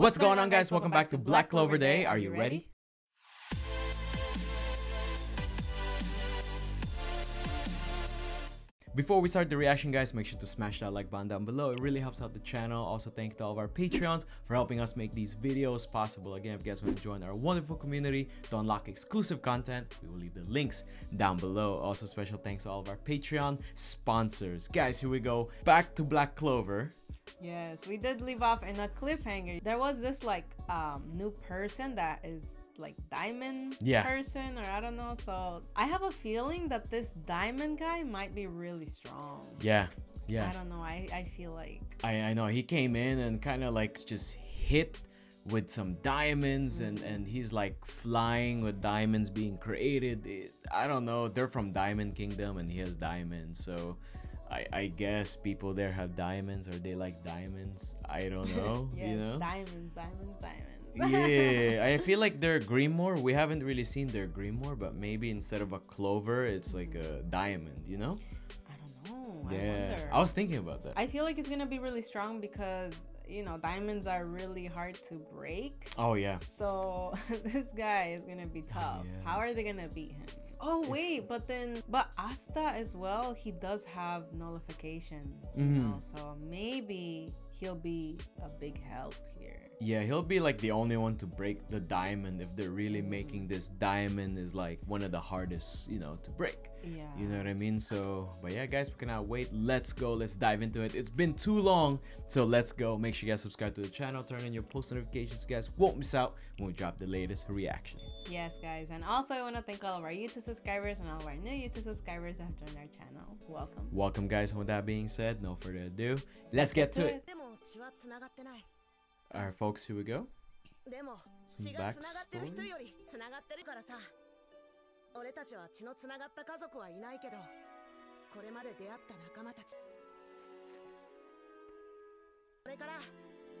What's going on, guys? Welcome back to Black Clover Day. Are you ready? Before we start the reaction guys, make sure to smash that like button down below. It really helps out the channel. Also thank to all of our Patreons for helping us make these videos possible. Again, if you guys want to join our wonderful community to unlock exclusive content, we will leave the links down below. Also special thanks to all of our Patreon sponsors. Guys, here we go. Back to Black Clover. Yes, we did leave off in a cliffhanger. There was this like um new person that is like diamond Yeah. person or I don't know. So I have a feeling that this diamond guy might be really strong. Yeah, Yeah. I don't know. I, I feel like I, I know he came in and kind of like just hit with some diamonds and mm-hmm. and he's like flying with diamonds being created It- i don't know they're from diamond kingdom and he has diamonds so i i guess people there have diamonds or they like diamonds i don't know yes, you know diamonds, diamonds, diamonds. yeah i feel like their grimoire we haven't really seen their grimoire but maybe instead of a clover it's like a diamond you know I. I yeah wonder. i was thinking about that I feel like it's gonna be really strong because you know diamonds are really hard to break. oh yeah So this guy is gonna be tough. yeah. How are they gonna beat him? Oh wait, but then but Asta as well, he does have nullification. You Mhm. know, so maybe he'll be a big help here. Yeah, he'll be like the only one to break the diamond if they're really making this diamond is like one of the hardest, you know, to break. Yeah. You know what I mean? So, but yeah, guys, we cannot wait. Let's go. Let's dive into it. It's been too long, so let's go. Make sure you guys subscribe to the channel, turn on your post notifications. You guys won't miss out when we drop the latest reactions. Yes, guys. And also, I want to thank all of our YouTube subscribers and all of our new YouTube subscribers that have joined our channel. Welcome. Welcome, guys. And with that being said, no further ado, let's get to it. でも血はつながってない。あ、フでも、血がつがってる人よりつがってるからさ。俺たちは血のつがった家族はいないけど、これまで出会った仲間たち。これから、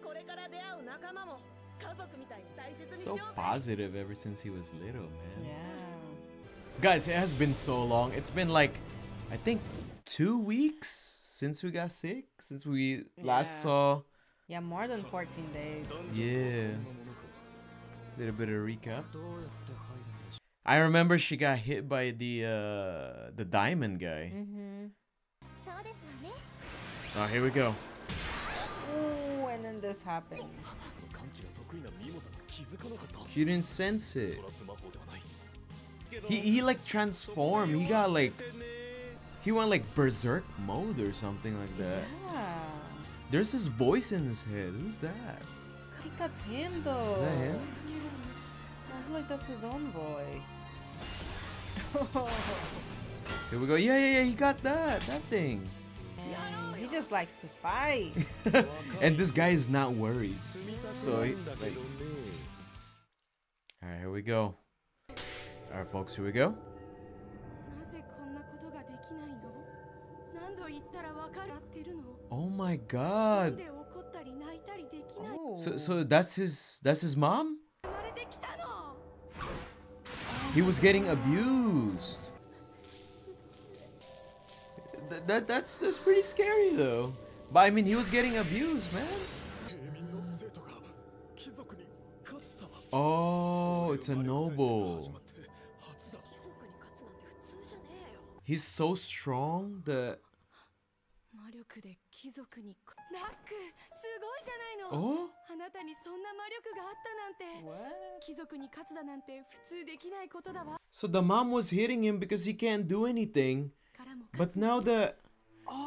これから出会う仲間も家族みたいに大切にしようぜ。So positive ever since he was little, man. Yeah. Guys, it has been so long. It's been like, I think, two weeks? Since we got sick. Since we last Yeah. saw. Yeah, more than 14 days. Yeah. Little bit of recap. I remember she got hit by the uh the diamond guy. Mm-hmm. Oh, here we go. Ooh, and then this happened. She didn't sense it. He he like transformed. He got like he went like berserk mode or something like that. Yeah. There's this voice in his head. Who's that? I think that's him though. Is that him? I feel like that's his own voice. Here we go. Yeah, yeah, yeah. He got that. That thing. And he just likes to fight. and this guy is not worried. So, he, like, all right, here we go. All right, folks, here we go. Oh my god. Oh. So so that's his that's his mom? He was getting abused. That, that that's that's pretty scary though. But I mean he was getting abused, man. Oh, it's a noble. He's so strong that 魔力で貴族にかラックすごいじゃないの Oh, あなたにそんな魔力があったなんて What? 貴族に勝つだなんて普通できないことだわ so the mom was hitting him because he can't do anything. But now the. Oh.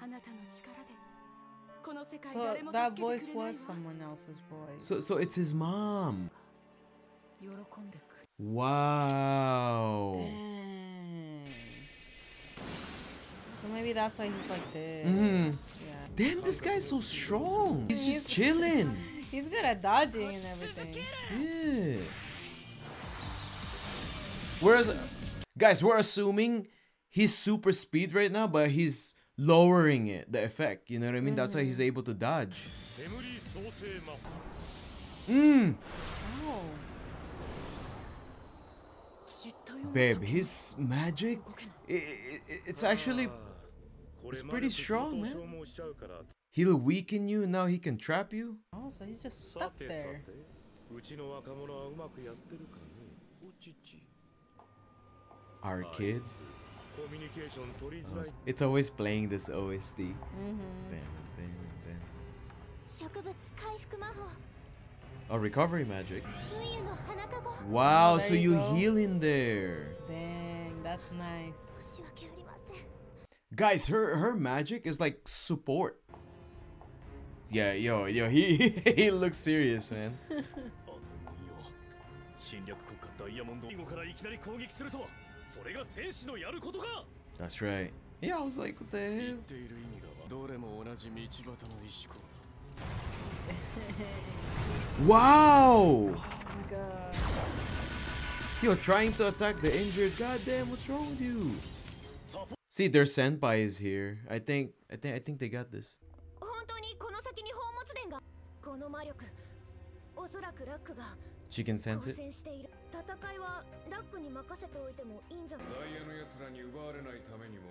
あなたの力でこの世界 So 誰も that 助けて voice was someone else's voice. So so it's his mom. 喜んでくれ Wow. that's why he's like this. Mm. Yeah. Damn, this guy's so strong. He's just chilling. he's good at dodging and everything. Yeah. Whereas, guys, we're assuming he's super speed right now, but he's lowering it, the effect. You know what I mean? Mm -hmm. That's why he's mm-hmm. able to dodge. Mmm. Oh. Babe, his magic, it, it, it's actually He's pretty strong, man. He'll weaken you, now he can trap you? Oh, so he's just stuck there. Our kids? Oh, it's always playing this OST. Mm -hmm. Oh, recovery magic. Wow, so you go. heal in there. Dang, that's nice. 申し訳ありません Guys, her her magic is like support. Yeah, yo, yo, he he looks serious, man. あのよ侵略国家ダイヤモンド後からいきなり攻撃するとはそれが戦士のやることか That's right. Yeah, I was like, what the 言 hell? っている意味がどれも同じ道端の石ころ Wow! Oh my god. Yo, trying to attack the injured. Goddamn, what's wrong with you? See, their senpai is here. I think, I think, I think they got this. 本当にこの先に宝物殿がこの魔力おそらくラックが She can 抗 sense it. 戦している戦いはラックに任せておいてもいいんじゃないダイヤの奴らに奪われないためにも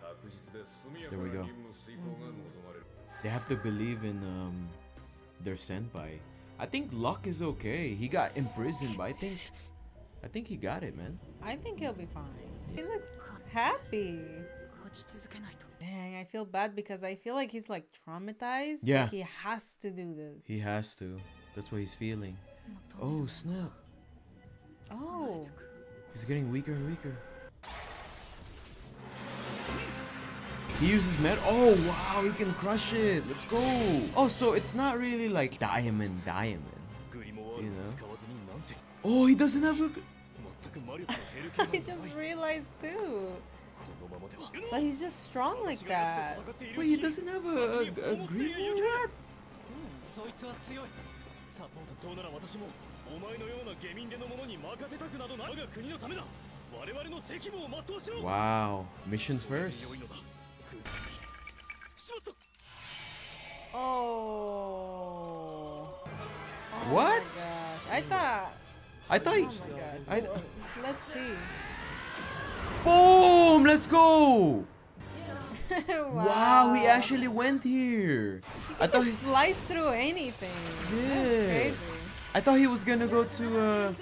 確実で速やか There な we go. 任務遂行が望まれる They have to believe in um their senpai. I think Luck is okay. He got imprisoned, but I think, I think he got it, man. I think he'll be fine. He looks happy. Dang, I feel bad because I feel like he's like traumatized. Yeah. Like he has to do this. He has to. That's what he's feeling. Oh, snap. Oh. He's getting weaker and weaker. He uses med- Oh, wow, he can crush it. Let's go. Oh, so it's not really like diamond, diamond. You know? Oh, he doesn't have a- I just realized too. So he's just strong like that. Wait, he doesn't have a, a, a green or what? Wow, missions first. Oh. oh what? I thought I thought. Oh my. I, Let's see. boom! Let's go! wow. Wow, he actually went here. I thought He he, sliced through anything. That's Yeah. crazy. I thought he was gonna go to uh.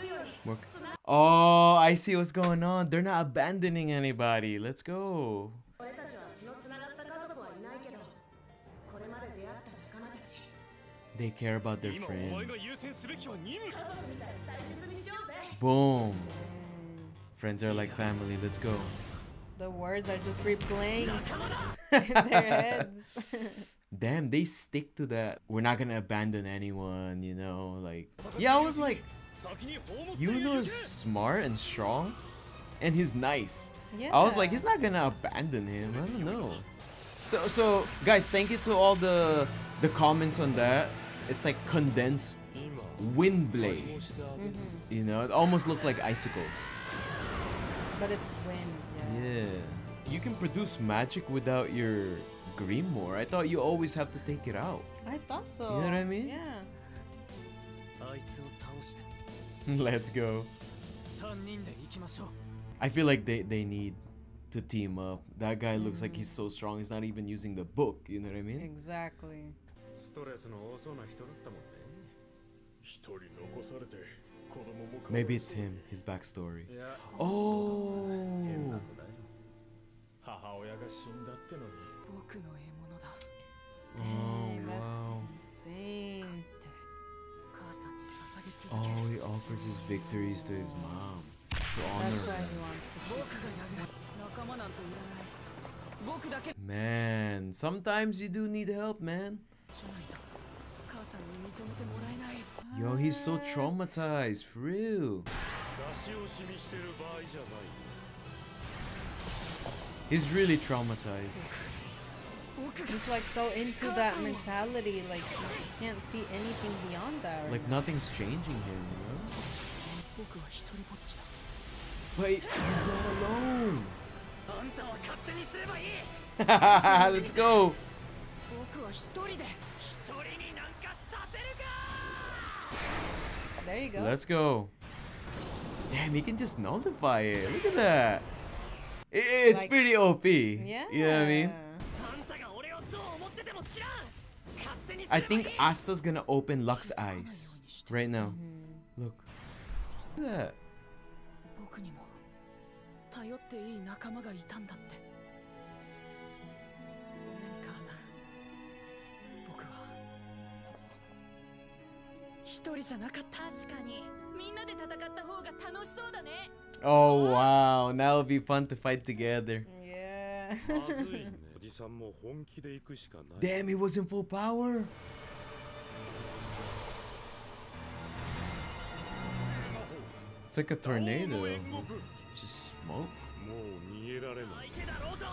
Work. Oh, I see what's going on. They're not abandoning anybody. Let's go. They care about their friends. Boom. Friends are like family. Let's go. The words are just replaying in their heads. Damn, they stick to that. We're not gonna abandon anyone, you know? Like, yeah, I was like, Yuno's smart and strong, and he's nice. Yeah. I was like, he's not gonna abandon him. I don't know. So, so guys, thank you to all the the comments on that it's like condensed wind blades. Mm -hmm. You know, it almost looks like icicles. But it's wind, yeah. Yeah. You can produce magic without your grimoire. I thought you always have to take it out. I thought so. You know what I mean? Yeah. Let's go. I feel like they, they need to team up. That guy looks mm -hmm. like mm-hmm. he's so strong. He's not even using the book. You know what I mean? Exactly. ストレスの多そうな人だったもんね一人残されて子供もかわい Maybe そ it's う him, his backstory. いや Oh. 変な子だよ母親が死んだってのに僕の獲物だ Oh, Dang, wow. that's insane. 母さんに捧げ続 Oh, け he offers his victories to his mom to That's honor why her. he wants to 僕 keep. がやる仲間なんていらない僕だけ Man, sometimes you do need help, man. Yo, he's so traumatized, for real. He's really traumatized. He's like so into that mentality, like he can't see anything beyond that. Right like now. nothing's changing him, you know? He's not alone. Let's go! 僕は一人で一人になんかさせるか There you go. Let's go. Damn, he can just nullify it. Look at that. I- It's Like- pretty OP. yeah. You know what I mean? あんたが俺をどう思ってても も知らん勝手にす I ればいい think Asta's gonna open Lux's eyes right now. Look. Look at that. 一人じゃなかった確かにみんなで戦った方が楽しそうだね Oh wow, that'll be fun to fight together. Yeah. まずいねおじさんも本気で行くしかない Damn, he was in full power. It's like a tornado. Just smoke. もう逃げられない相手だろうと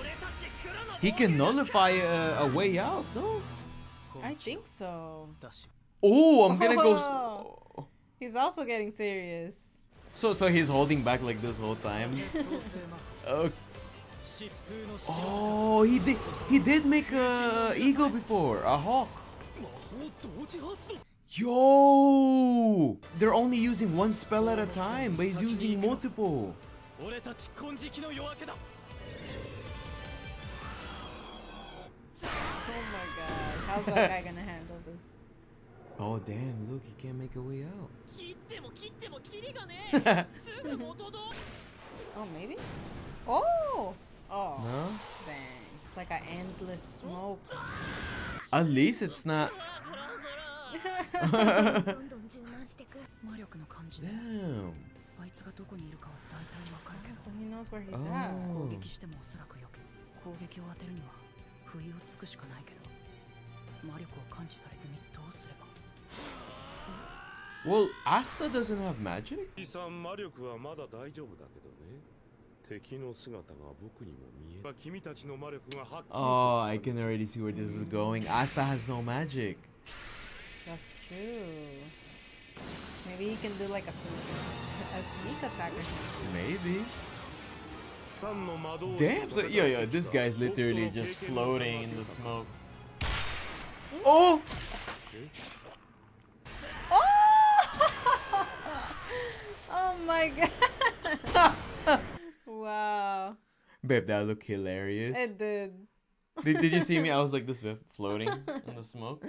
俺たち黒の He can nullify a, a way out, no? I think so. Oh, I'm gonna go. Oh. He's also getting serious. So, so he's holding back like this whole time. okay. Oh, he did. He did make a eagle before, a hawk. Yo! They're only using one spell at a time, but he's using multiple. Oh my god. How's that guy gonna handle this? Oh damn, look, he can't make a way out. oh, maybe? Oh! Oh. No? Dang. It's like an endless smoke. At least it's not... damn. So he knows where he's oh. at. Well, Asta doesn't have magic. おじさん魔力はまだ大丈夫だけどね敵の姿が僕にも見え君たちの魔力がはっきりと Oh, I can already see where this is going. Asta has no magic. That's true. Maybe he can do like a sneak, a sneak attack or something. Maybe. 単の魔導士 Damn. と So 戦 yo って yo, きた this guy's 僕との literally 経 just 験の差が floating in the 出た smoke. Oh! Oh! oh my god. wow. Babe, that looked hilarious. It did. did. Did you see me? I was like this, babe, floating in the smoke.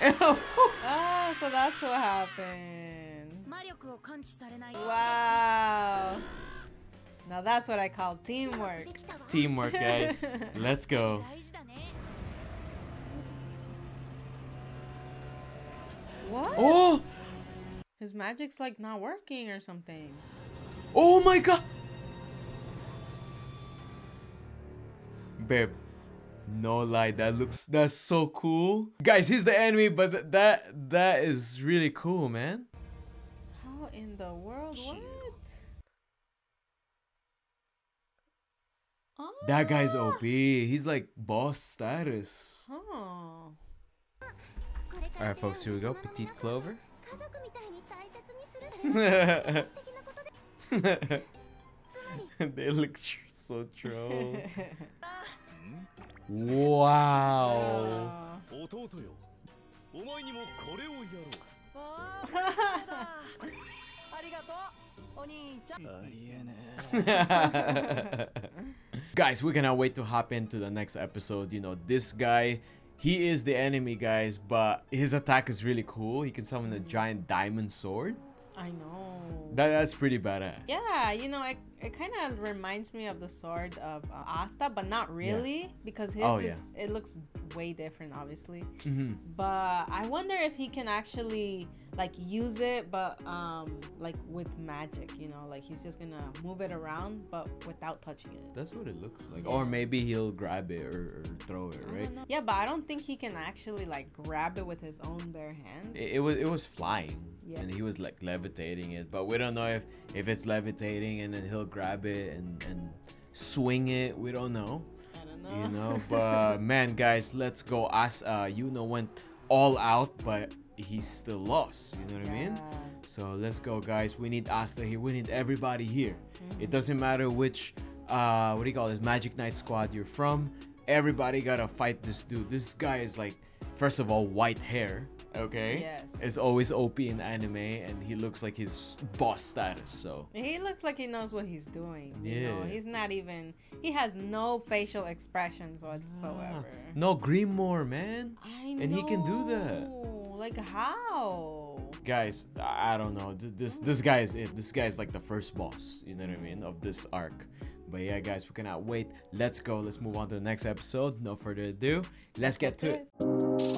oh, so that's what happened. Wow. Now that's what I call teamwork. Teamwork, guys. Let's go. What? Oh! His magic's like not working or something. Oh my god! Babe, no lie, that looks that's so cool. Guys, he's the enemy, but th- that that is really cool, man. How in the world? What? Oh. That guy's ah. OP. He's like boss status. Oh. Alright folks, here we go. Petite Clover. they look tr so true. wow. Guys, we cannot wait to hop into the next episode. You know, this guy he is the enemy, guys, but his attack is really cool. He can summon a giant diamond sword. I know. That, that's pretty badass. Yeah, you know, it, it kind of reminds me of the sword of uh, Asta, but not really because his Oh, is it looks way different, obviously. hmm But I wonder if he can actually like use it, but um like with magic, you know, like he's just gonna move it around, but without touching it. That's what it looks like. Or maybe he'll grab it or, or throw it, I right? don't. Yeah, but I don't think he can actually like grab it with his own bare hands. It, it was it was flying Yeah. and he was like levitating it, but we don't know if if it's levitating and then he'll grab it and and swing it. We don't know. I don't know. you know but man guys let's go as uh you know went all out but he still lost you know what i mean so let's go guys we need asta here we need everybody here Mm-hmm. it doesn't matter which uh what do you call this magic knight squad you're from everybody gotta fight this dude this guy is like first of all white hair Okay. Yes. It's always OP in anime, and he looks like his boss status. So He looks like he knows what he's doing. You know, Yeah. he's not even. He has no facial expressions whatsoever. Ah, no grimoire, man. I know. And he can do that. Like how? Guys, I I don't know. This this guy is it. This guy is like the first boss. You know what I mean of this arc. But yeah, guys, we cannot wait. Let's go. Let's move on to the next episode. No further ado. Let's get to it.